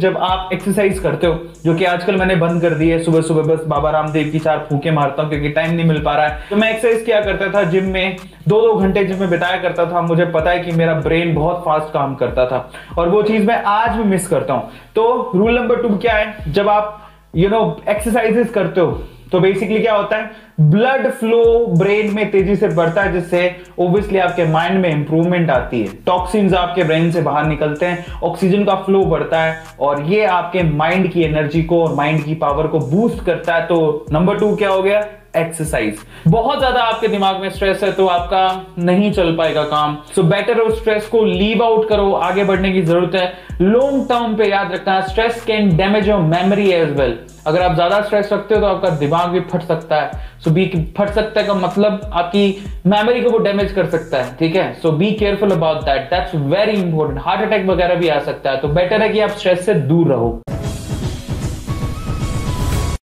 जब आप एक्सरसाइज करते हो, जो कि आजकल मैंने बंद कर दी है सुबह सुबह, बस बाबा रामदेव की चार फूके मारता हूँ क्योंकि टाइम नहीं मिल पा रहा है। तो मैं एक्सरसाइज किया करता था जिम में दो दो घंटे जिम में बिताया करता था। मुझे पता है कि मेरा ब्रेन बहुत फास्ट काम करता था और वो चीज़ मैं आज भी मिस करता हूँ। तो रूल नंबर टू क्या है? जब आप यू नो एक्सरसाइजेस करते हो तो बेसिकली क्या होता है? ब्लड फ्लो ब्रेन में तेज़ी से बढ़ता है, जिससे ओब्वियसली आपके माइंड में इंप्रूवमेंट आती है। टॉक्सिन्स आपके ब्रेन से बाहर निकलते हैं ऑक्सीजन का फ्लो बढ़ता है, और ये आपके माइंड की एनर्जी को और माइंड की पावर को बूस्ट करता है। तो नंबर टू क्या हो गया? एक्सरसाइज बहुत ज़्यादा आपके दिमाग में स्ट्रेस है तो आपका नहीं चल पाएगा काम. सो बेटर उस स्ट्रेस को लीव आउट करो. आगे बढ़ने की ज़रूरत है. लॉन्ग टर्म पे याद रखना stress can damage your memory as well अगर आप ज़्यादा स्ट्रेस रखते हो तो आपका दिमाग भी फट सकता है. सो बी फट सकता है का मतलब आपकी मेमोरी को वो डैमेज कर सकता है. ठीक है? So be careful about that that's very important heart attack वगैरह भी आ सकता है. तो बेटर है कि आप स्ट्रेस से दूर रहो.